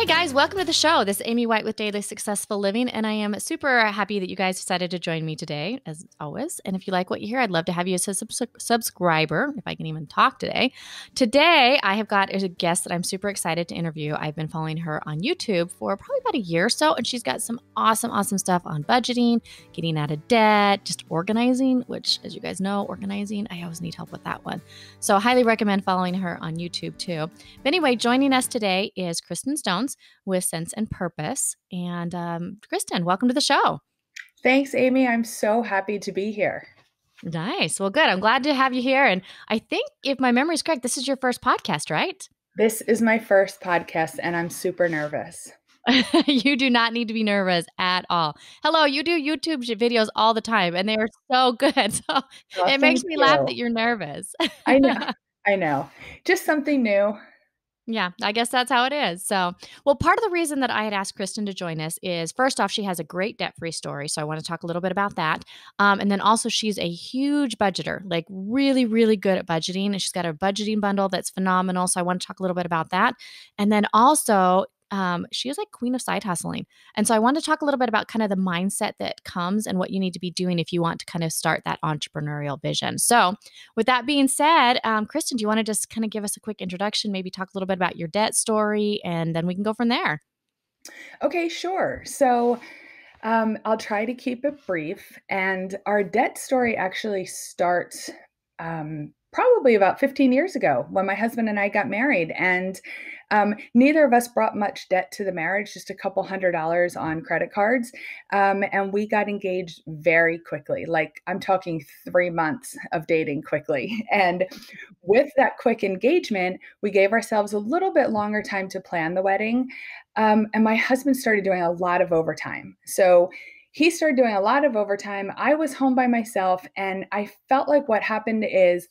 Hey guys, welcome to the show. This is Amy White with Daily Successful Living, and I am super happy that you guys decided to join me today, as always. And if you like what you hear, I'd love to have you as a sub- subscriber, if I can even talk today. Today, I have got a guest that I'm super excited to interview. I've been following her on YouTube for probably about a year or so, and she's got some awesome, awesome stuff on budgeting, getting out of debt, just organizing, which, as you guys know, organizing, I always need help with that one. So, I highly recommend following her on YouTube too. But anyway, joining us today is Kristin With Cents and Purpose. And um, Kristin, welcome to the show. Thanks, Amy. I'm so happy to be here. Nice. Well, good. I'm glad to have you here. And I think, if my memory is correct, this is your first podcast, right? This is my first podcast, and I'm super nervous. you do not need to be nervous at all. Hello, you do YouTube videos all the time, and they are so good. So oh, it makes me you. laugh that you're nervous. I know. I know. Just something new. Yeah, I guess that's how it is. So, well, part of the reason that I had asked Kristin to join us is first off, she has a great debt free story. So, I want to talk a little bit about that. Um, and then also, she's a huge budgeter, like really, really good at budgeting. And she's got a budgeting bundle that's phenomenal. So, I want to talk a little bit about that. And then also, um, she is like queen of side hustling. And so I want to talk a little bit about kind of the mindset that comes and what you need to be doing if you want to kind of start that entrepreneurial vision. So, with that being said, um, Kristin, do you want to just kind of give us a quick introduction, maybe talk a little bit about your debt story, and then we can go from there? Okay, sure. So, um, I'll try to keep it brief. And our debt story actually starts um, probably about 15 years ago when my husband and I got married. And um, neither of us brought much debt to the marriage, just a couple hundred dollars on credit cards. Um, and we got engaged very quickly. Like I'm talking three months of dating quickly. And with that quick engagement, we gave ourselves a little bit longer time to plan the wedding. Um, and my husband started doing a lot of overtime. So he started doing a lot of overtime. I was home by myself, and I felt like what happened is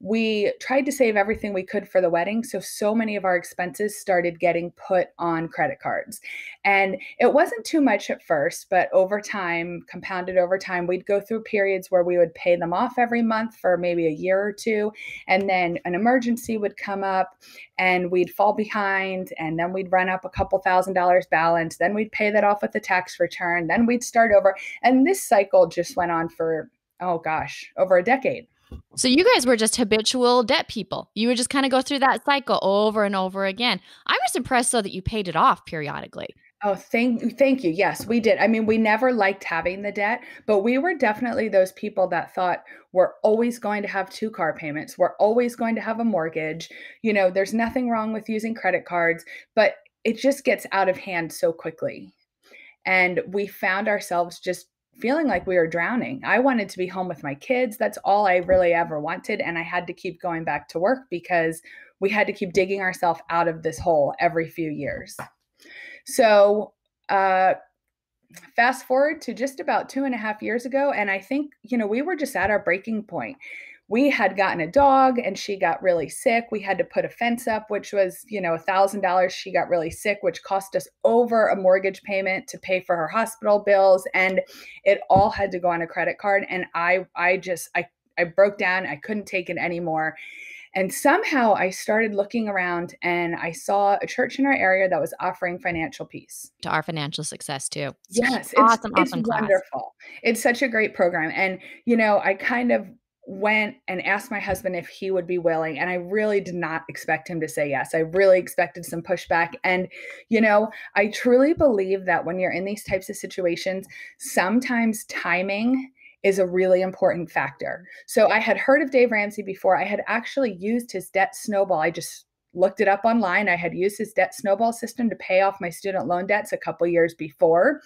we tried to save everything we could for the wedding. So, so many of our expenses started getting put on credit cards. And it wasn't too much at first, but over time, compounded over time, we'd go through periods where we would pay them off every month for maybe a year or two. And then an emergency would come up and we'd fall behind. And then we'd run up a couple thousand dollars balance. Then we'd pay that off with the tax return. Then we'd start over. And this cycle just went on for, oh gosh, over a decade. So you guys were just habitual debt people. You would just kind of go through that cycle over and over again. I'm just impressed though that you paid it off periodically. Oh, thank thank you. Yes, we did. I mean, we never liked having the debt, but we were definitely those people that thought we're always going to have two car payments. We're always going to have a mortgage. You know, there's nothing wrong with using credit cards, but it just gets out of hand so quickly. And we found ourselves just feeling like we were drowning. I wanted to be home with my kids. That's all I really ever wanted. And I had to keep going back to work because we had to keep digging ourselves out of this hole every few years. So, uh, fast forward to just about two and a half years ago. And I think, you know, we were just at our breaking point we had gotten a dog and she got really sick. We had to put a fence up, which was, you know, a thousand dollars. She got really sick, which cost us over a mortgage payment to pay for her hospital bills. And it all had to go on a credit card. And I I just I I broke down. I couldn't take it anymore. And somehow I started looking around and I saw a church in our area that was offering financial peace. To our financial success too. Yes. It's, awesome, it's awesome wonderful. It's such a great program. And, you know, I kind of went and asked my husband if he would be willing and i really did not expect him to say yes i really expected some pushback and you know i truly believe that when you're in these types of situations sometimes timing is a really important factor so i had heard of dave ramsey before i had actually used his debt snowball i just looked it up online. I had used his debt snowball system to pay off my student loan debts a couple years before.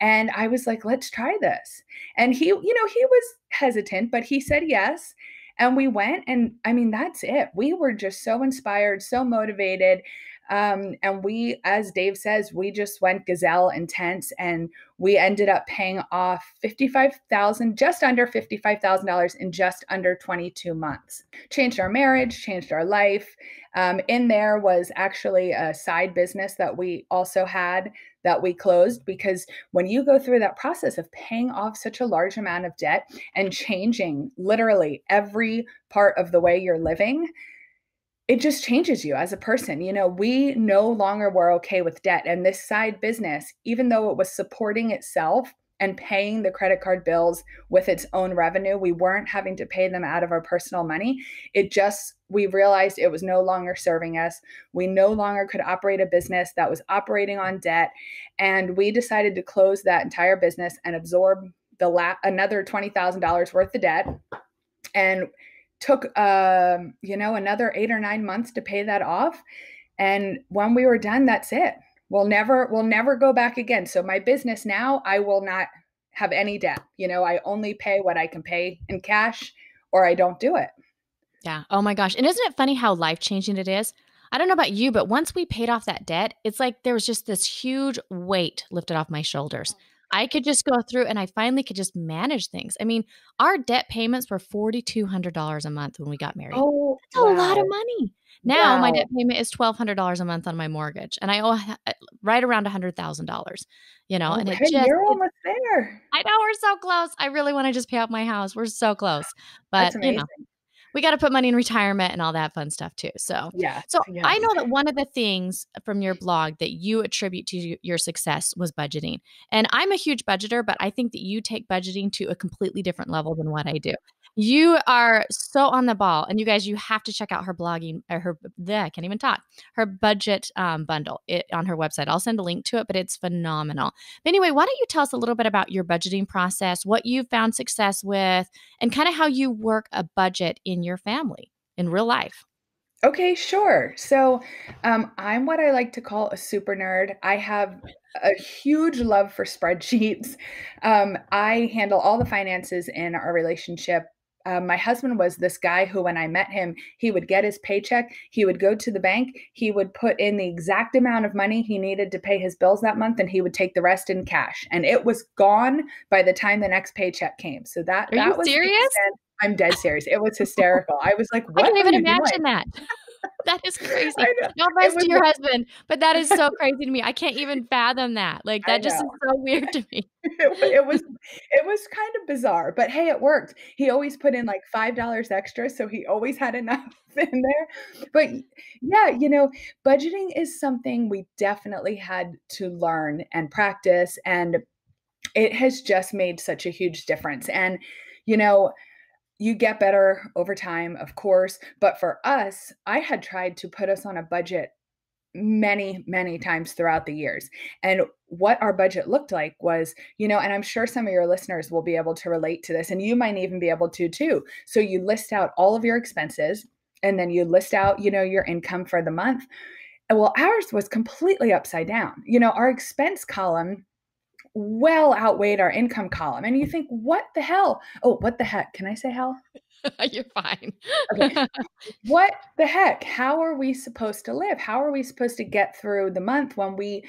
And I was like, let's try this. And he, you know, he was hesitant, but he said yes. And we went. And I mean, that's it. We were just so inspired, so motivated. Um, and we, as Dave says, we just went gazelle intense and we ended up paying off 55,000, just under $55,000 in just under 22 months. Changed our marriage, changed our life. Um, in there was actually a side business that we also had that we closed because when you go through that process of paying off such a large amount of debt and changing literally every part of the way you're living, it just changes you as a person. You know, we no longer were okay with debt. And this side business, even though it was supporting itself and paying the credit card bills with its own revenue, we weren't having to pay them out of our personal money. It just, we realized it was no longer serving us. We no longer could operate a business that was operating on debt. And we decided to close that entire business and absorb the la- another $20,000 worth of debt. And took um, you know another eight or nine months to pay that off and when we were done that's it we'll never we'll never go back again so my business now i will not have any debt you know i only pay what i can pay in cash or i don't do it yeah oh my gosh and isn't it funny how life changing it is I don't know about you, but once we paid off that debt, it's like there was just this huge weight lifted off my shoulders. Oh. I could just go through and I finally could just manage things. I mean, our debt payments were $4,200 a month when we got married. Oh, That's wow. a lot of money. Now wow. my debt payment is $1,200 a month on my mortgage and I owe right around $100,000, you know, oh, and it just, you're almost there. I know we're so close. I really want to just pay off my house. We're so close, but you know, we got to put money in retirement and all that fun stuff too. So, yeah. So I know that one of the things from your blog that you attribute to your success was budgeting. And I'm a huge budgeter, but I think that you take budgeting to a completely different level than what I do. You are so on the ball, and you guys, you have to check out her blogging or her. The, I can't even talk. Her budget um, bundle it, on her website. I'll send a link to it, but it's phenomenal. But anyway, why don't you tell us a little bit about your budgeting process, what you've found success with, and kind of how you work a budget in your family in real life. Okay, sure. So um, I'm what I like to call a super nerd. I have a huge love for spreadsheets. Um, I handle all the finances in our relationship um, my husband was this guy who, when I met him, he would get his paycheck, he would go to the bank, he would put in the exact amount of money he needed to pay his bills that month, and he would take the rest in cash. And it was gone by the time the next paycheck came. So that Are that was serious. I'm dead serious. It was hysterical. I was like, what I can't even imagine doing? that. that is crazy. No offense to your husband, but that is so crazy to me. I can't even fathom that. Like that just is so weird to me. it, it, was it was kind of bizarre, but hey, it worked. He always put in like five dollars extra, so he always had enough in there. But yeah, you know, budgeting is something we definitely had to learn and practice, and it has just made such a huge difference. And you know, you get better over time, of course. But for us, I had tried to put us on a budget many, many times throughout the years. And what our budget looked like was, you know, and I'm sure some of your listeners will be able to relate to this, and you might even be able to too. So you list out all of your expenses and then you list out, you know, your income for the month. Well, ours was completely upside down. You know, our expense column well outweighed our income column. And you think, what the hell? Oh, what the heck? Can I say hell? You're fine. okay. What the heck? How are we supposed to live? How are we supposed to get through the month when we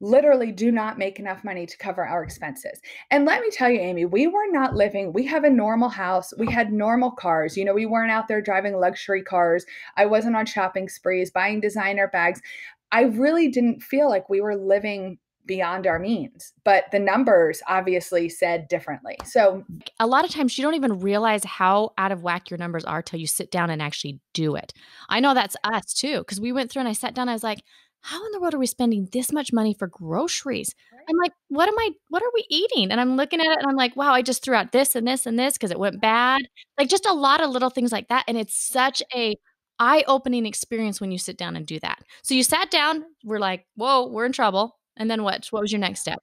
literally do not make enough money to cover our expenses. And let me tell you, Amy, we were not living, we have a normal house, we had normal cars. You know, we weren't out there driving luxury cars. I wasn't on shopping sprees, buying designer bags. I really didn't feel like we were living beyond our means but the numbers obviously said differently. So a lot of times you don't even realize how out of whack your numbers are till you sit down and actually do it. I know that's us too because we went through and i sat down i was like how in the world are we spending this much money for groceries? Right. i'm like what am i what are we eating? And i'm looking at it and i'm like wow i just threw out this and this and this because it went bad. Like just a lot of little things like that and it's such a eye-opening experience when you sit down and do that. So you sat down we're like whoa we're in trouble and then what? What was your next step?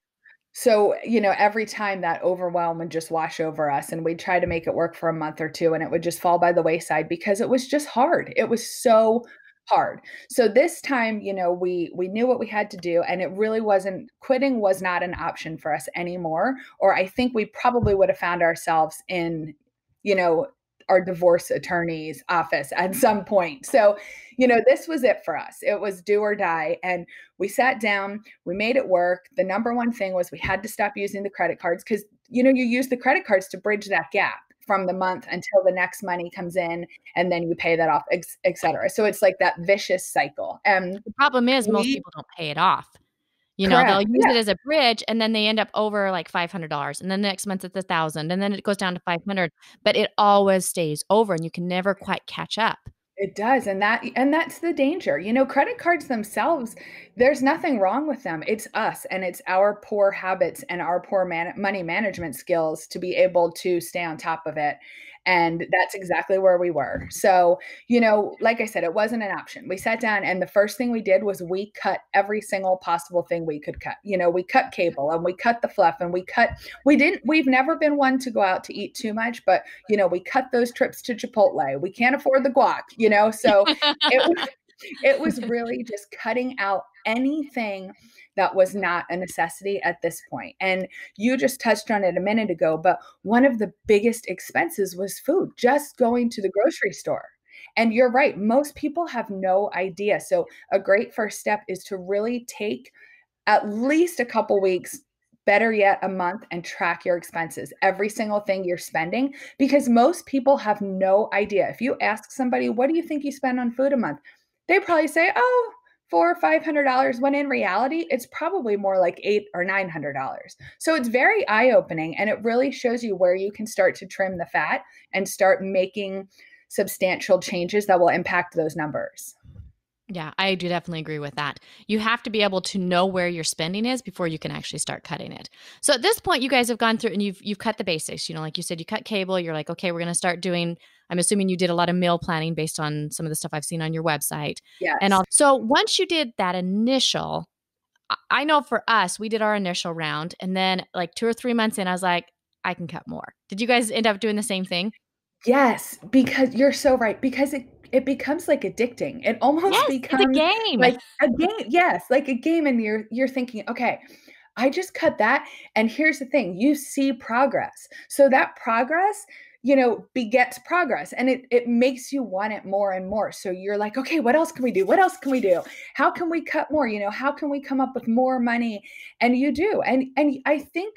So, you know, every time that overwhelm would just wash over us and we'd try to make it work for a month or two and it would just fall by the wayside because it was just hard. It was so hard. So this time, you know, we we knew what we had to do and it really wasn't quitting was not an option for us anymore or I think we probably would have found ourselves in you know our divorce attorney's office at some point. So, you know, this was it for us. It was do or die. And we sat down, we made it work. The number one thing was we had to stop using the credit cards because, you know, you use the credit cards to bridge that gap from the month until the next money comes in and then you pay that off, etc. So it's like that vicious cycle. And the problem is we, most people don't pay it off. You know, Correct. they'll use yeah. it as a bridge and then they end up over like $500 and then the next month it's a thousand and then it goes down to 500, but it always stays over and you can never quite catch up. It does, and that and that's the danger. You know, credit cards themselves, there's nothing wrong with them. It's us and it's our poor habits and our poor man- money management skills to be able to stay on top of it. And that's exactly where we were. So, you know, like I said, it wasn't an option. We sat down and the first thing we did was we cut every single possible thing we could cut. You know, we cut cable and we cut the fluff and we cut, we didn't, we've never been one to go out to eat too much, but, you know, we cut those trips to Chipotle. We can't afford the guac, you know, so it was, it was really just cutting out anything that was not a necessity at this point. And you just touched on it a minute ago, but one of the biggest expenses was food, just going to the grocery store. And you're right, most people have no idea. So, a great first step is to really take at least a couple weeks better yet, a month and track your expenses, every single thing you're spending, because most people have no idea. If you ask somebody, what do you think you spend on food a month? They probably say, oh, four or five hundred dollars when in reality it's probably more like eight or nine hundred dollars. So it's very eye-opening and it really shows you where you can start to trim the fat and start making substantial changes that will impact those numbers yeah, I do definitely agree with that. You have to be able to know where your spending is before you can actually start cutting it. So at this point, you guys have gone through and you've you've cut the basics. You know, like you said, you cut cable. You're like, okay, we're going to start doing. I'm assuming you did a lot of meal planning based on some of the stuff I've seen on your website. Yeah. And all. So once you did that initial, I know for us, we did our initial round, and then like two or three months in, I was like, I can cut more. Did you guys end up doing the same thing? Yes, because you're so right. Because it it becomes like addicting. It almost yes, becomes a game. like a game. Yes, like a game, and you're you're thinking, okay, I just cut that, and here's the thing: you see progress. So that progress, you know, begets progress, and it it makes you want it more and more. So you're like, okay, what else can we do? What else can we do? How can we cut more? You know, how can we come up with more money? And you do, and and I think,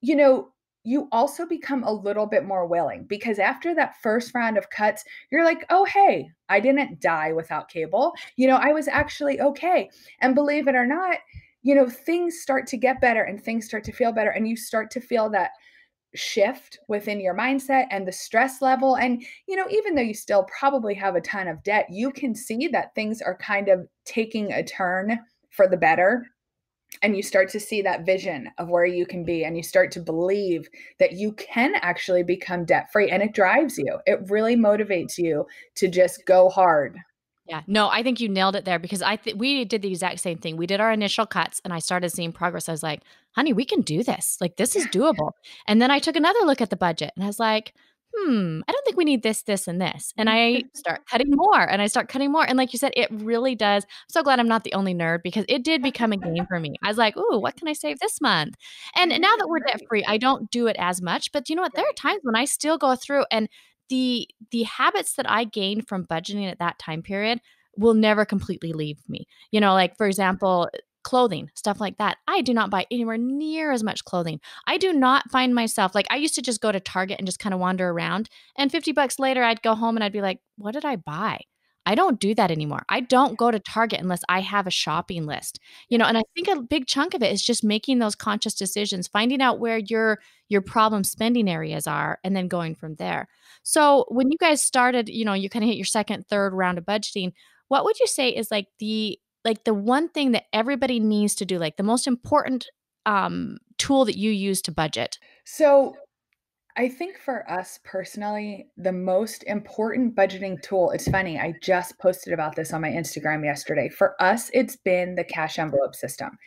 you know, you also become a little bit more willing because after that first round of cuts, you're like, oh, hey, I didn't die without cable. You know, I was actually okay. And believe it or not, you know, things start to get better and things start to feel better. And you start to feel that shift within your mindset and the stress level. And, you know, even though you still probably have a ton of debt, you can see that things are kind of taking a turn for the better and you start to see that vision of where you can be and you start to believe that you can actually become debt free and it drives you. It really motivates you to just go hard. Yeah. No i think you nailed it there because i th- we did the exact same thing. We did our initial cuts and i started seeing progress. I was like honey we can do this. Like this is doable. And then i took another look at the budget and i was like hmm, I don't think we need this, this, and this. And I start cutting more and I start cutting more. And like you said, it really does. I'm so glad I'm not the only nerd because it did become a game for me. I was like, ooh, what can I save this month? And now that we're debt free, I don't do it as much. But you know what? There are times when I still go through and the the habits that I gained from budgeting at that time period will never completely leave me. You know, like for example, clothing, stuff like that. I do not buy anywhere near as much clothing. I do not find myself like I used to just go to Target and just kind of wander around. And 50 bucks later, I'd go home and I'd be like, what did I buy? I don't do that anymore. I don't go to Target unless I have a shopping list. You know, and I think a big chunk of it is just making those conscious decisions, finding out where your your problem spending areas are and then going from there. So, when you guys started, you know, you kind of hit your second, third round of budgeting, what would you say is like the like the one thing that everybody needs to do, like the most important um, tool that you use to budget? So, I think for us personally, the most important budgeting tool, it's funny, I just posted about this on my Instagram yesterday. For us, it's been the cash envelope system.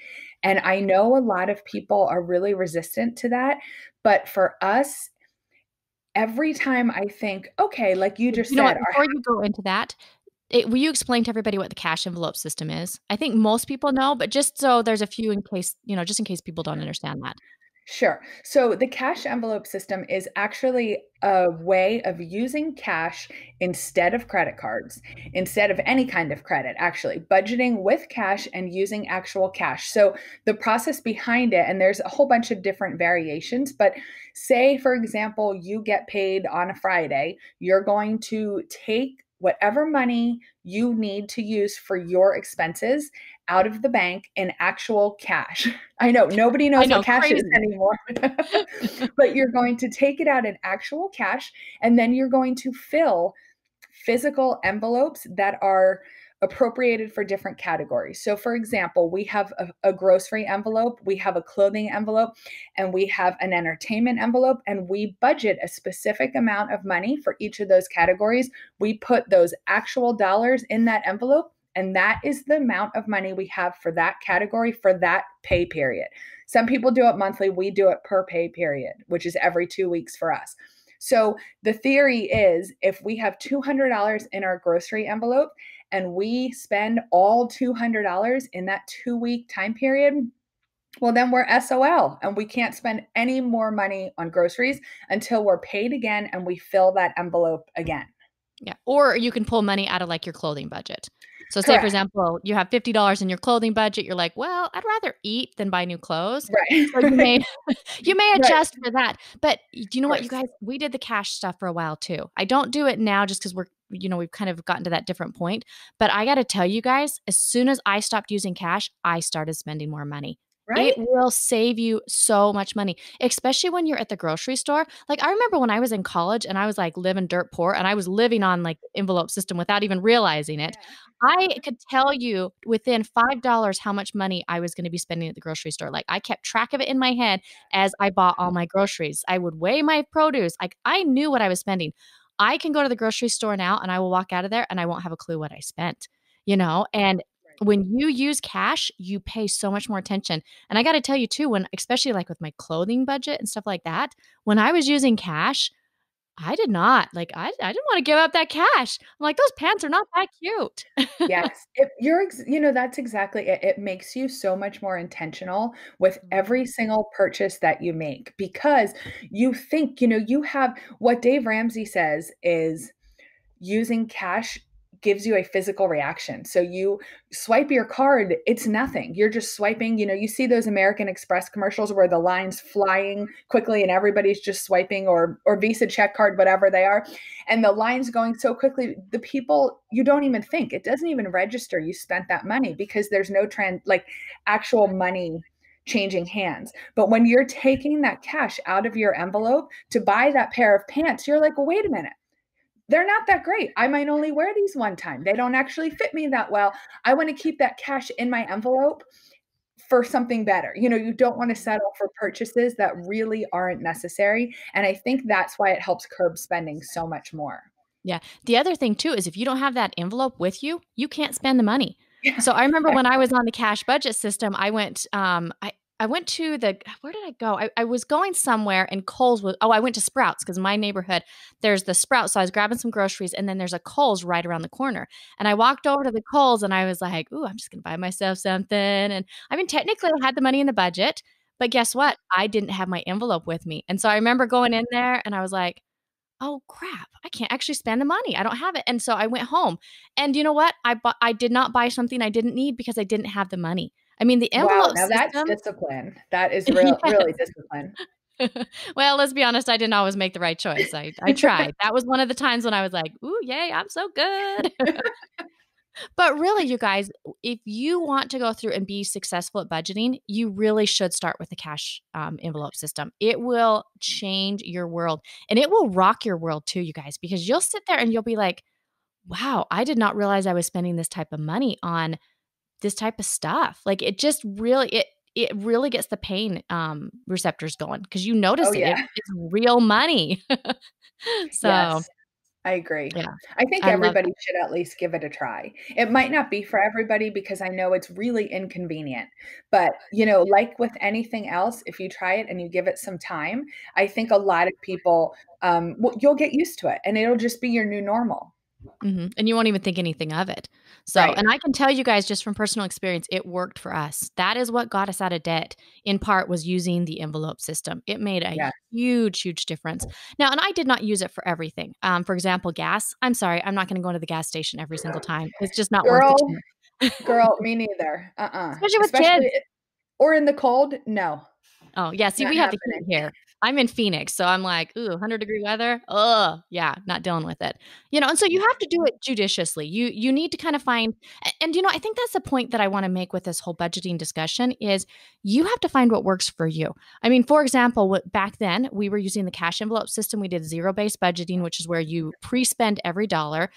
And I know a lot of people are really resistant to that. But for us, every time I think, okay, like you just you said, before you go into that, it, will you explain to everybody what the cash envelope system is? I think most people know, but just so there's a few in case, you know, just in case people don't understand that. Sure. So the cash envelope system is actually a way of using cash instead of credit cards, instead of any kind of credit, actually, budgeting with cash and using actual cash. So the process behind it, and there's a whole bunch of different variations, but say, for example, you get paid on a Friday, you're going to take whatever money you need to use for your expenses out of the bank in actual cash. I know nobody knows know, what cash crazy. is anymore, but you're going to take it out in actual cash and then you're going to fill physical envelopes that are appropriated for different categories. So, for example, we have a, a, grocery envelope, we have a clothing envelope, and we have an entertainment envelope, and we budget a specific amount of money for each of those categories. We put those actual dollars in that envelope, and that is the amount of money we have for that category for that pay period. Some people do it monthly, we do it per pay period, which is every two weeks for us. So the theory is if we have $200 in our grocery envelope and we spend all $200 in that two week time period, well, then we're SOL and we can't spend any more money on groceries until we're paid again and we fill that envelope again. Yeah. Or you can pull money out of like your clothing budget. So, say for example, you have fifty dollars in your clothing budget. You're like, well, I'd rather eat than buy new clothes. Right. So you may you may adjust right. for that. But do you know what, you guys? We did the cash stuff for a while too. I don't do it now just because we're you know we've kind of gotten to that different point. But I got to tell you guys, as soon as I stopped using cash, I started spending more money. Right? It will save you so much money, especially when you're at the grocery store. Like I remember when I was in college and I was like living dirt poor and I was living on like envelope system without even realizing it. I could tell you within $5 how much money I was going to be spending at the grocery store. Like I kept track of it in my head as I bought all my groceries. I would weigh my produce. Like I knew what I was spending. I can go to the grocery store now and I will walk out of there and I won't have a clue what I spent, you know? And when you use cash, you pay so much more attention. And I got to tell you too, when especially like with my clothing budget and stuff like that, when I was using cash, I did not like I, I didn't want to give up that cash. I'm like those pants are not that cute. yes, it, you're you know that's exactly it. It makes you so much more intentional with every mm-hmm. single purchase that you make because you think you know you have what Dave Ramsey says is using cash gives you a physical reaction. So you swipe your card, it's nothing. You're just swiping. You know, you see those American Express commercials where the lines flying quickly and everybody's just swiping or or Visa check card, whatever they are, and the lines going so quickly. The people you don't even think it doesn't even register you spent that money because there's no trend like actual money changing hands. But when you're taking that cash out of your envelope to buy that pair of pants, you're like, well, wait a minute they're not that great. I might only wear these one time. They don't actually fit me that well. I want to keep that cash in my envelope for something better. You know, you don't want to settle for purchases that really aren't necessary. And I think that's why it helps curb spending so much more. Yeah. The other thing too is if you don't have that envelope with you, you can't spend the money. So I remember when I was on the cash budget system, I went um I I went to the where did I go? I, I was going somewhere and Kohl's was oh, I went to Sprouts because my neighborhood, there's the Sprouts. So I was grabbing some groceries and then there's a Kohl's right around the corner. And I walked over to the Kohl's and I was like, ooh, I'm just gonna buy myself something. And I mean, technically I had the money in the budget, but guess what? I didn't have my envelope with me. And so I remember going in there and I was like, oh crap i can't actually spend the money i don't have it and so i went home and you know what i bought i did not buy something i didn't need because i didn't have the money I mean, the envelope wow, now system, that's discipline. That is real, yes. really discipline. well, let's be honest. I didn't always make the right choice. I, I tried. that was one of the times when I was like, "Ooh, yay! I'm so good." but really, you guys, if you want to go through and be successful at budgeting, you really should start with the cash um, envelope system. It will change your world, and it will rock your world too, you guys, because you'll sit there and you'll be like, "Wow, I did not realize I was spending this type of money on." This type of stuff. Like it just really it it really gets the pain um, receptors going because you notice oh, yeah. it. It's real money. so yes, I agree. Yeah. I think I everybody should at least give it a try. It might not be for everybody because I know it's really inconvenient. But, you know, like with anything else, if you try it and you give it some time, I think a lot of people um, well, you'll get used to it and it'll just be your new normal. Mm-hmm. And you won't even think anything of it. So, right. and I can tell you guys just from personal experience, it worked for us. That is what got us out of debt in part was using the envelope system. It made a huge, huge difference. Now, and I did not use it for everything. Um, for example, gas. I'm sorry, I'm not going to go to the gas station every single time. It's just not girl, worth it. girl, me neither. Uh uh Especially with Especially, kids. Or in the cold, no. Oh, yeah. See, not we have happening. the heat here. I'm in Phoenix, so I'm like, ooh, 100 degree weather. Oh, yeah, not dealing with it. You know, and so you have to do it judiciously. You you need to kind of find and you know, I think that's the point that I want to make with this whole budgeting discussion is you have to find what works for you. I mean, for example, what, back then we were using the cash envelope system. We did zero-based budgeting, which is where you pre-spend every dollar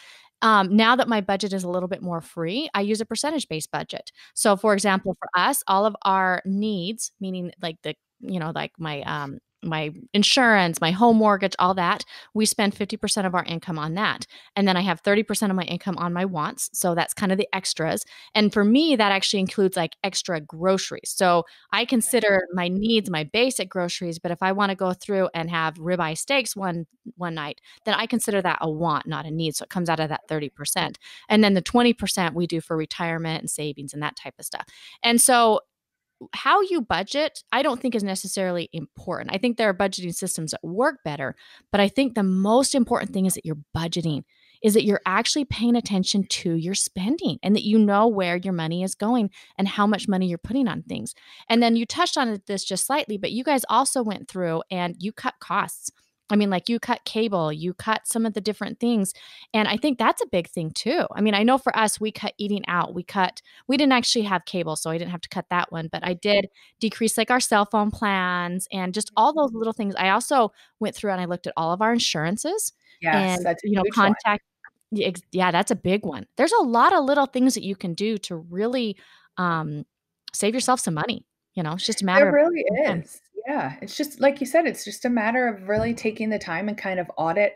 um, now that my budget is a little bit more free, I use a percentage based budget. So, for example, for us, all of our needs, meaning like the you know like my um my insurance, my home mortgage, all that, we spend 50% of our income on that. And then I have 30% of my income on my wants. So that's kind of the extras. And for me, that actually includes like extra groceries. So I consider my needs my basic groceries, but if I want to go through and have ribeye steaks one one night, then I consider that a want, not a need. So it comes out of that 30%. And then the 20% we do for retirement and savings and that type of stuff. And so how you budget, I don't think is necessarily important. I think there are budgeting systems that work better, but I think the most important thing is that you're budgeting, is that you're actually paying attention to your spending and that you know where your money is going and how much money you're putting on things. And then you touched on this just slightly, but you guys also went through and you cut costs. I mean, like you cut cable, you cut some of the different things. And I think that's a big thing too. I mean, I know for us, we cut eating out. We cut, we didn't actually have cable, so I didn't have to cut that one, but I did decrease like our cell phone plans and just all those little things. I also went through and I looked at all of our insurances. Yes, and, that's you know, contact. One. Yeah, that's a big one. There's a lot of little things that you can do to really um, save yourself some money. You know, it's just a matter. It really is. Yeah, it's just like you said, it's just a matter of really taking the time and kind of audit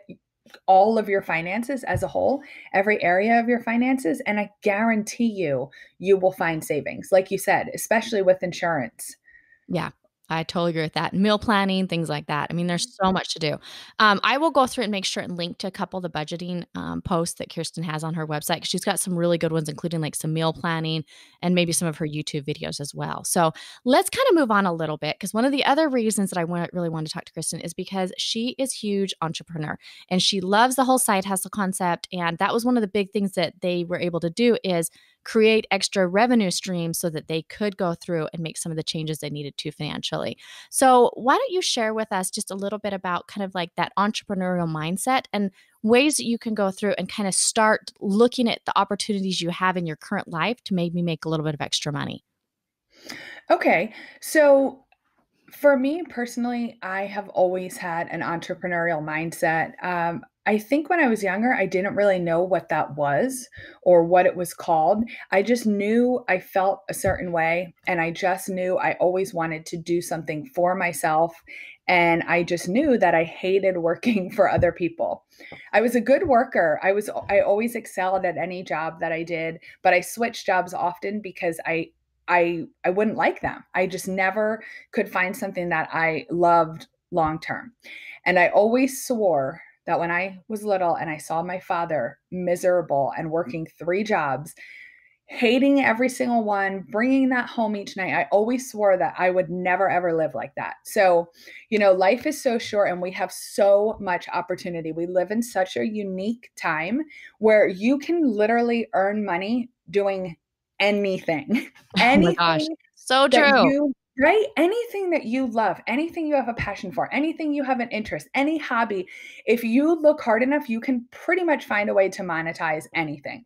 all of your finances as a whole, every area of your finances. And I guarantee you, you will find savings, like you said, especially with insurance. Yeah. I totally agree with that. Meal planning, things like that. I mean, there's so much to do. Um, I will go through and make sure and link to a couple of the budgeting um, posts that Kirsten has on her website. She's got some really good ones, including like some meal planning and maybe some of her YouTube videos as well. So let's kind of move on a little bit because one of the other reasons that I want, really want to talk to Kirsten is because she is huge entrepreneur and she loves the whole side hustle concept. And that was one of the big things that they were able to do is create extra revenue streams so that they could go through and make some of the changes they needed to financially. So, why don't you share with us just a little bit about kind of like that entrepreneurial mindset and ways that you can go through and kind of start looking at the opportunities you have in your current life to maybe make a little bit of extra money? Okay. So, for me personally, I have always had an entrepreneurial mindset. Um, I think when I was younger, I didn't really know what that was or what it was called. I just knew I felt a certain way, and I just knew I always wanted to do something for myself. And I just knew that I hated working for other people. I was a good worker. I was I always excelled at any job that I did, but I switched jobs often because I I I wouldn't like them. I just never could find something that I loved long term. And I always swore that when I was little and I saw my father miserable and mm. working three jobs, hating every single one, bringing that home each night, I always swore that I would never ever live like that. So, you know, life is so short and we have so much opportunity. We live in such a unique time where you can literally earn money doing anything. anything oh my gosh. So true. You right? Anything that you love, anything you have a passion for, anything you have an interest, any hobby, if you look hard enough, you can pretty much find a way to monetize anything.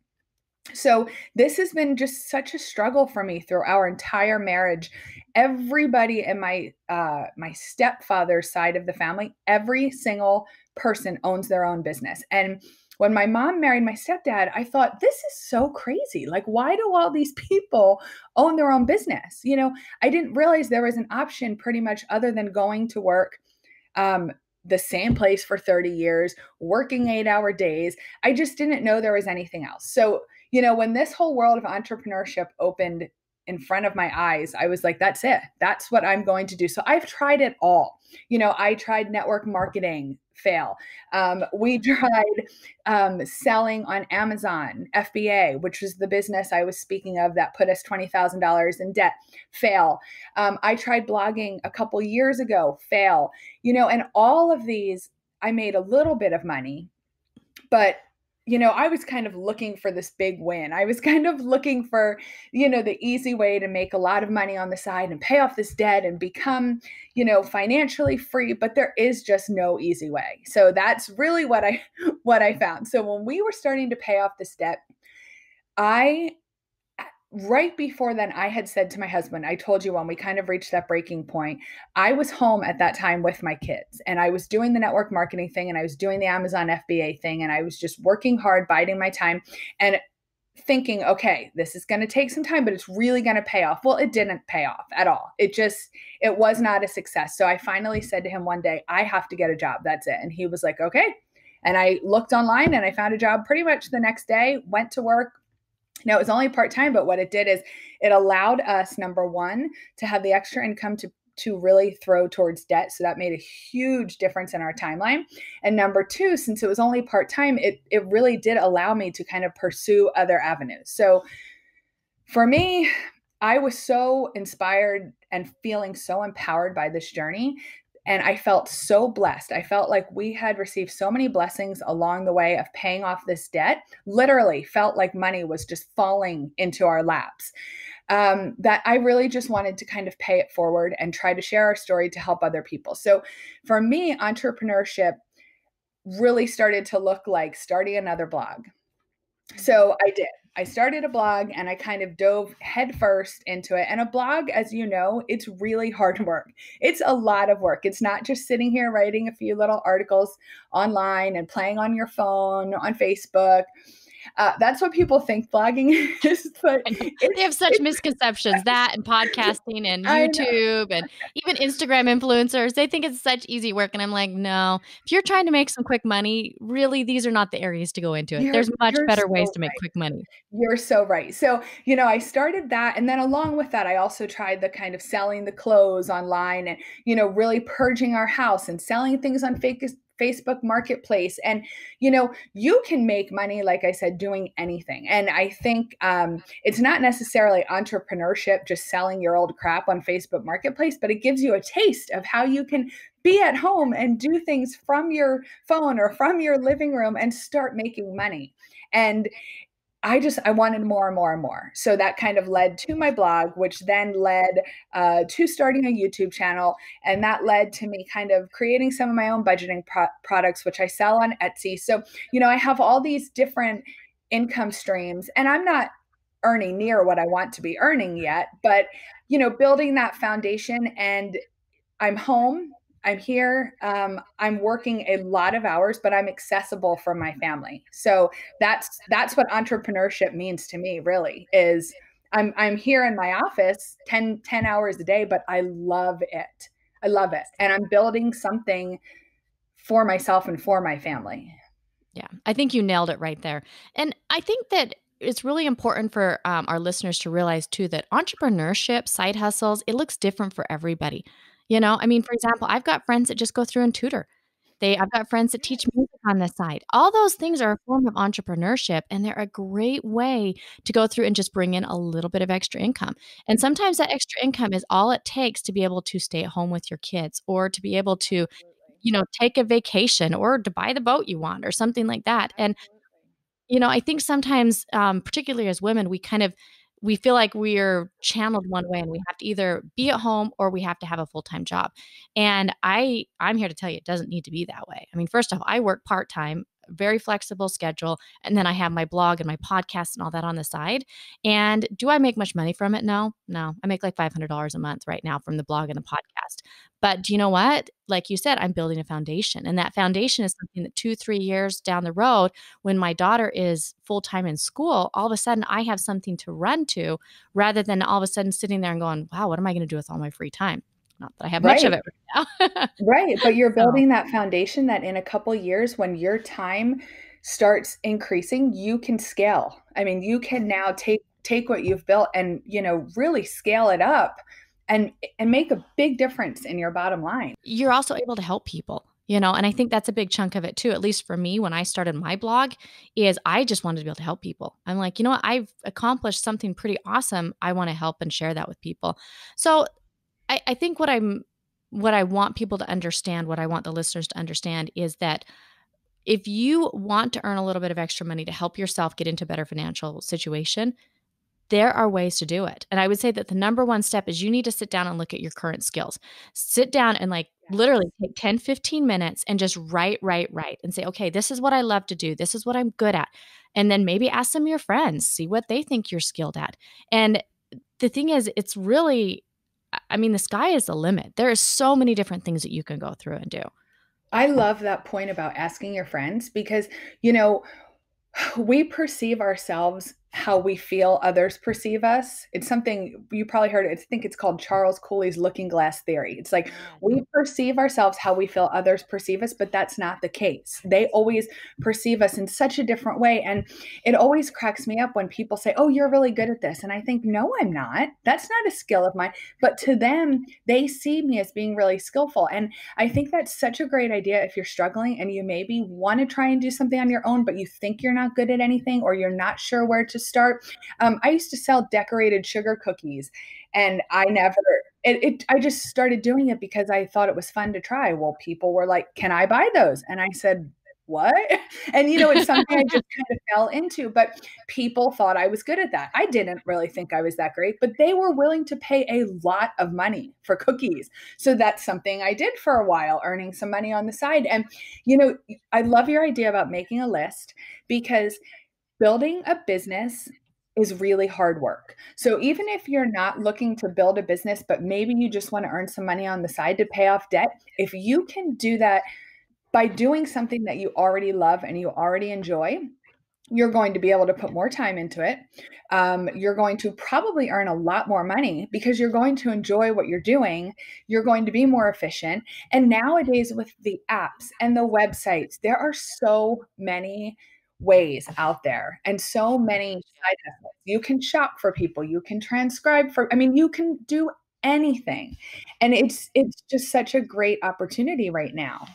So this has been just such a struggle for me through our entire marriage. Everybody in my uh my stepfather's side of the family, every single person owns their own business. And when my mom married my stepdad, I thought, this is so crazy. Like, why do all these people own their own business? You know, I didn't realize there was an option pretty much other than going to work um, the same place for 30 years, working eight hour days. I just didn't know there was anything else. So, you know, when this whole world of entrepreneurship opened in front of my eyes, I was like, that's it. That's what I'm going to do. So I've tried it all. You know, I tried network marketing, fail. Um, we tried um, selling on Amazon, FBA, which was the business I was speaking of that put us $20,000 in debt, fail. Um, I tried blogging a couple years ago, fail. You know, and all of these, I made a little bit of money, but you know, I was kind of looking for this big win. I was kind of looking for, you know, the easy way to make a lot of money on the side and pay off this debt and become, you know, financially free, but there is just no easy way. So that's really what I what I found. So when we were starting to pay off this debt, I right before then, I had said to my husband, I told you when we kind of reached that breaking point, I was home at that time with my kids and I was doing the network marketing thing and I was doing the Amazon FBA thing and I was just working hard, biding my time and thinking, okay, this is going to take some time, but it's really going to pay off. Well, it didn't pay off at all. It just, it was not a success. So I finally said to him one day, I have to get a job. That's it. And he was like, okay. And I looked online and I found a job pretty much the next day, went to work, now, it was only part time, but what it did is it allowed us, number one, to have the extra income to to really throw towards debt. So that made a huge difference in our timeline. And number two, since it was only part time, it, it really did allow me to kind of pursue other avenues. So for me, I was so inspired and feeling so empowered by this journey and I felt so blessed. I felt like we had received so many blessings along the way of paying off this debt. Literally felt like money was just falling into our laps. Um, that I really just wanted to kind of pay it forward and try to share our story to help other people. So for me, entrepreneurship really started to look like starting another blog. So I did. I started a blog and I kind of dove headfirst into it. And a blog, as you know, it's really hard work. It's a lot of work. It's not just sitting here writing a few little articles online and playing on your phone, on Facebook. Uh, that's what people think blogging is. But they have such misconceptions that and podcasting and YouTube and even Instagram influencers. They think it's such easy work. And I'm like, no, if you're trying to make some quick money, really, these are not the areas to go into it. You're, There's much better so ways to make quick money. You're so right. So, you know, I started that. And then along with that, I also tried the kind of selling the clothes online and, you know, really purging our house and selling things on fake Facebook marketplace. And, you know, you can make money, like I said, doing anything. And I think um, it's not necessarily entrepreneurship, just selling your old crap on Facebook marketplace, but it gives you a taste of how you can be at home and do things from your phone or from your living room and start making money. And I just I wanted more and more and more. So that kind of led to my blog, which then led uh, to starting a YouTube channel, and that led to me kind of creating some of my own budgeting pro- products, which I sell on Etsy. So you know I have all these different income streams, and I'm not earning near what I want to be earning yet, but you know building that foundation, and I'm home I'm here. Um, I'm working a lot of hours, but I'm accessible for my family. So that's that's what entrepreneurship means to me. Really, is I'm I'm here in my office 10, 10 hours a day, but I love it. I love it, and I'm building something for myself and for my family. Yeah, I think you nailed it right there. And I think that it's really important for um, our listeners to realize too that entrepreneurship, side hustles, it looks different for everybody. You know, I mean, for example, I've got friends that just go through and tutor. They I've got friends that teach music on the side. All those things are a form of entrepreneurship and they're a great way to go through and just bring in a little bit of extra income. And sometimes that extra income is all it takes to be able to stay at home with your kids or to be able to you know, take a vacation or to buy the boat you want or something like that. And you know, I think sometimes um particularly as women, we kind of we feel like we're channeled one way and we have to either be at home or we have to have a full-time job. And i i'm here to tell you it doesn't need to be that way. I mean first off i work part-time very flexible schedule. And then I have my blog and my podcast and all that on the side. And do I make much money from it? No, no. I make like $500 a month right now from the blog and the podcast. But do you know what? Like you said, I'm building a foundation. And that foundation is something that two, three years down the road, when my daughter is full time in school, all of a sudden I have something to run to rather than all of a sudden sitting there and going, wow, what am I going to do with all my free time? Not that I have right. much of it right now. right. But you're building so. that foundation that in a couple years, when your time starts increasing, you can scale. I mean, you can now take take what you've built and you know really scale it up and and make a big difference in your bottom line. You're also able to help people you know and i think that's a big chunk of it too at least for me when i started my blog is i just wanted to be able to help people i'm like you know what i've accomplished something pretty awesome i want to help and share that with people so I, I think what I'm what I want people to understand, what I want the listeners to understand is that if you want to earn a little bit of extra money to help yourself get into a better financial situation, there are ways to do it. And I would say that the number one step is you need to sit down and look at your current skills. Sit down and like literally take 10, 15 minutes and just write, write, write and say, okay, this is what I love to do. This is what I'm good at. And then maybe ask some of your friends, see what they think you're skilled at. And the thing is, it's really, I mean, the sky is the limit. There are so many different things that you can go through and do. I love that point about asking your friends because, you know, we perceive ourselves how we feel others perceive us. It's something you probably heard. I think it's called Charles Cooley's looking glass theory. It's like we mm. perceive ourselves how we feel others perceive us, but that's not the case. They always perceive us in such a different way. And it always cracks me up when people say, Oh, you're really good at this. And I think, No, I'm not. That's not a skill of mine. But to them, they see me as being really skillful. And I think that's such a great idea if you're struggling and you maybe want to try and do something on your own, but you think you're not good at anything or you're not sure where to start. Um, I used to sell decorated sugar cookies, and I never. It, it, I just started doing it because I thought it was fun to try. Well, people were like, "Can I buy those?" And I said, what? And you know, it's something I just kind of fell into, but people thought I was good at that. I didn't really think I was that great, but they were willing to pay a lot of money for cookies. So that's something I did for a while, earning some money on the side. And you know, I love your idea about making a list because building a business is really hard work. So even if you're not looking to build a business, but maybe you just want to earn some money on the side to pay off debt, if you can do that by doing something that you already love and you already enjoy, you're going to be able to put more time into it. Um, you're going to probably earn a lot more money because you're going to enjoy what you're doing. You're going to be more efficient. And nowadays, with the apps and the websites, there are so many ways out there and so many. You can shop for people, you can transcribe for I mean you can do anything. And it's it's just such a great opportunity right now.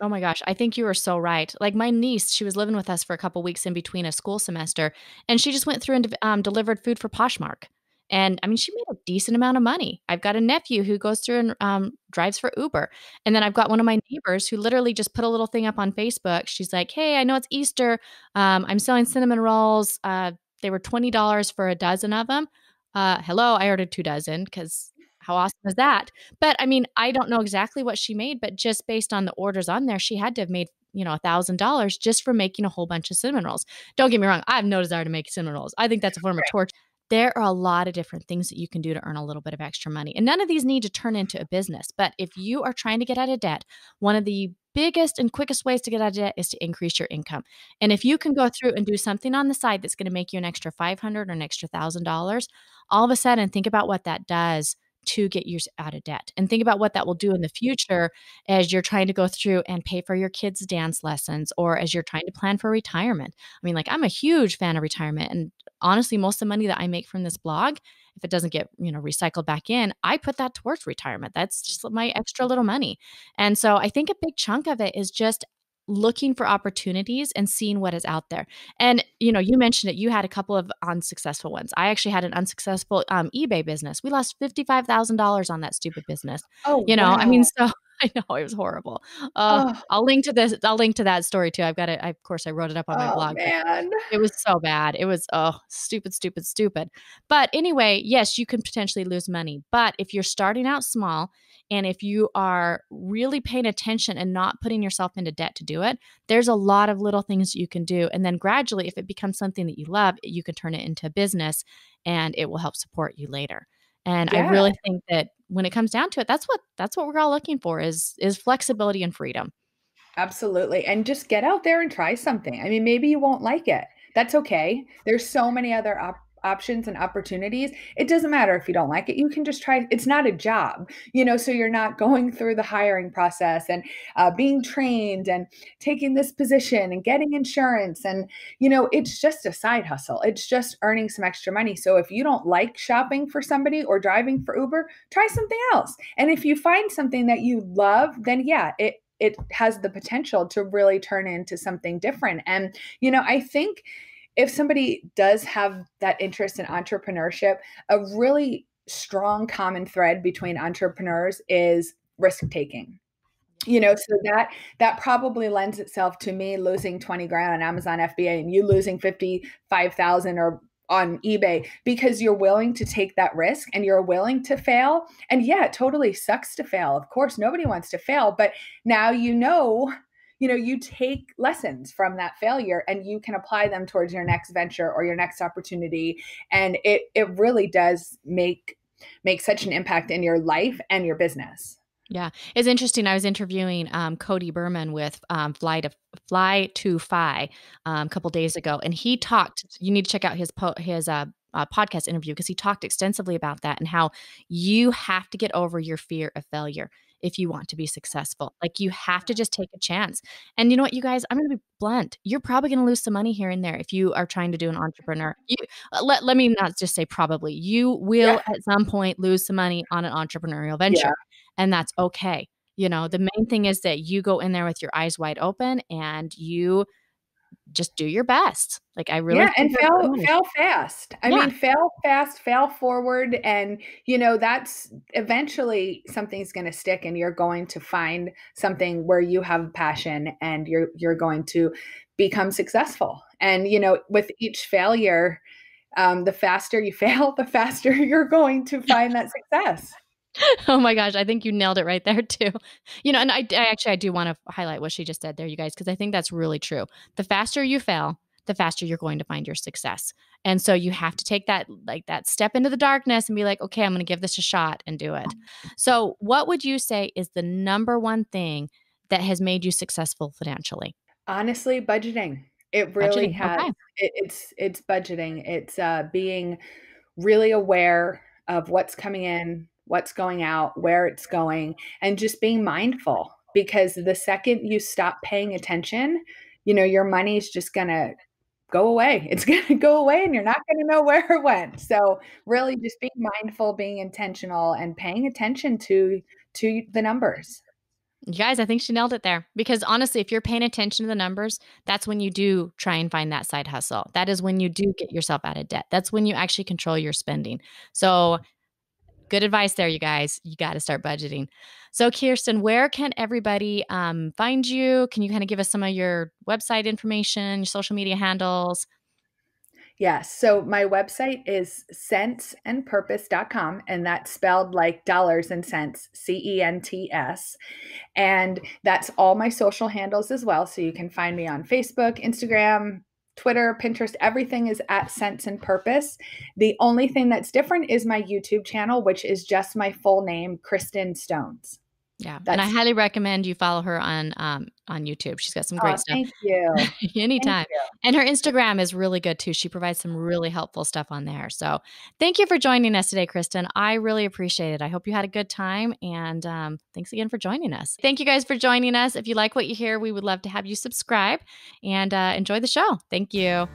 Oh my gosh, I think you are so right. Like my niece, she was living with us for a couple weeks in between a school semester, and she just went through and um, delivered food for Postmates. And I mean, she made a decent amount of money. I've got a nephew who goes through and um, drives for Uber. And then I've got one of my neighbors who literally just put a little thing up on Facebook. She's like, Hey, I know it's Easter. Um, I'm selling cinnamon rolls. Uh, they were $20 for a dozen of them. Uh, hello, I ordered two dozen because how awesome is that? But I mean, I don't know exactly what she made, but just based on the orders on there, she had to have made you know a thousand dollars just for making a whole bunch of cinnamon rolls. Don't get me wrong, I have no desire to make cinnamon rolls. I think that's a form of torture there are a lot of different things that you can do to earn a little bit of extra money. And none of these need to turn into a business. But if you are trying to get out of debt, one of the biggest and quickest ways to get out of debt is to increase your income. And if you can go through and do something on the side that's going to make you an extra 500 or an extra $1000, all of a sudden think about what that does to get you out of debt. And think about what that will do in the future as you're trying to go through and pay for your kids' dance lessons or as you're trying to plan for retirement. I mean, like, I'm a huge fan of retirement. And honestly, most of the money that I make from this blog, if it doesn't get, you know, recycled back in, I put that towards retirement. That's just my extra little money. And so I think a big chunk of it is just looking for opportunities and seeing what is out there. And you know, you mentioned it. You had a couple of unsuccessful ones. I actually had an unsuccessful um, eBay business. We lost fifty five thousand dollars on that stupid business. Oh, you know, wow. I mean, so I know it was horrible. Uh, oh. I'll link to this. I'll link to that story too. I've got it. I, of course, I wrote it up on my oh, blog. Man. It was so bad. It was oh, stupid, stupid, stupid. But anyway, yes, you can potentially lose money. But if you're starting out small and if you are really paying attention and not putting yourself into debt to do it, there's a lot of little things you can do. And then gradually, if it becomes something that you love, you can turn it into a business, and it will help support you later. And yeah. I really think that when it comes down to it, that's what that's what we're all looking for is is flexibility and freedom. Absolutely. And just get out there and try something. I mean, maybe you won't like it. That's okay. There's so many other op- options and opportunities, it doesn't matter if you don't like it. You can just try. It's not a job, you know, so you're not going through the hiring process and uh, being trained and taking this position and getting insurance. And, you know, it's just a side hustle. It's just earning some extra money. So if you don't like shopping for somebody or driving for Uber, try something else. And if you find something that you love, then yeah, it, it has the potential to really turn into something different. And, you know, I think if somebody does have that interest in entrepreneurship, a really strong common thread between entrepreneurs is risk taking. you know so that that probably lends itself to me losing 20 grand on amazon fba and you losing 55000 or on ebay because you're willing to take that risk and you're willing to fail and yeah it totally sucks to fail of course nobody wants to fail but now you know you know you take lessons from that failure and you can apply them towards your next venture or your next opportunity and it it really does make make such an impact in your life and your business yeah, it's interesting. I was interviewing um, Cody Berman with um, Fly to Fly to Fi um, a couple days ago, and he talked. You need to check out his po- his uh, uh, podcast interview because he talked extensively about that and how you have to get over your fear of failure if you want to be successful. Like you have to just take a chance. And you know what, you guys, I'm going to be blunt. You're probably going to lose some money here and there if you are trying to do an entrepreneur. You, uh, let, let me not just say probably. You will yeah. at some point lose some money on an entrepreneurial venture. Yeah and that's okay. You know, the main thing is that you go in there with your eyes wide open and you just do your best. Like I really Yeah, and fail fail fast. I yeah. mean, fail fast, fail forward and you know, that's eventually something's going to stick and you're going to find something where you have passion and you're you're going to become successful. And you know, with each failure, um, the faster you fail, the faster you're going to find that success. oh my gosh, I think you nailed it right there too. You know, and I, I actually I do want to highlight what she just said there, you guys, because I think that's really true. The faster you fail, the faster you're going to find your success. And so you have to take that like that step into the darkness and be like, okay, I'm going to give this a shot and do it. So, what would you say is the number one thing that has made you successful financially? Honestly, budgeting. It really budgeting. has. Okay. It, it's it's budgeting. It's uh, being really aware of what's coming in, what's going out, where it's going, and just being mindful because the second you stop paying attention, you know, your money's just going to go away. It's going to go away and you're not going to know where it went. So, really just being mindful, being intentional and paying attention to to the numbers. You guys, I think she nailed it there. Because honestly, if you're paying attention to the numbers, that's when you do try and find that side hustle. That is when you do get yourself out of debt. That's when you actually control your spending. So good advice there, you guys. You got to start budgeting. So, Kristin, where can everybody um, find you? Can you kind of give us some of your website information, your social media handles? Yes. So my website is centsandpurpose.com, and that's spelled like dollars and cents, C E N T S. And that's all my social handles as well. So you can find me on Facebook, Instagram, Twitter, Pinterest, everything is at Cents and Purpose. The only thing that's different is my YouTube channel, which is just my full name, Kristin Stones. Yeah, That's, and I highly recommend you follow her on um, on YouTube. She's got some great oh, stuff. Thank you. Anytime. Thank you. And her Instagram is really good too. She provides some really helpful stuff on there. So thank you for joining us today, Kristin. I really appreciate it. I hope you had a good time, and um, thanks again for joining us. Thank you guys for joining us. If you like what you hear, we would love to have you subscribe and uh, enjoy the show. Thank you.